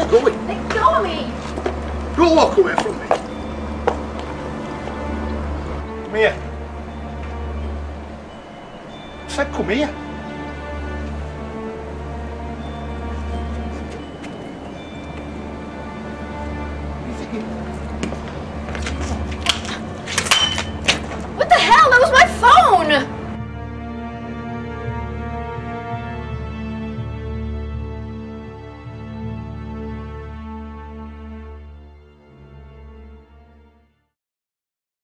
are going? Let go of me! Don't walk away from me. Come here. I said come here. You?